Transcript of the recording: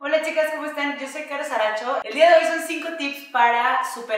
Hola chicas, ¿cómo están? Yo soy Caro Saracho. El día de hoy son 5 tips para superar